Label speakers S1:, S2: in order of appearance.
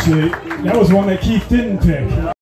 S1: actually. That was one that Keith didn't pick.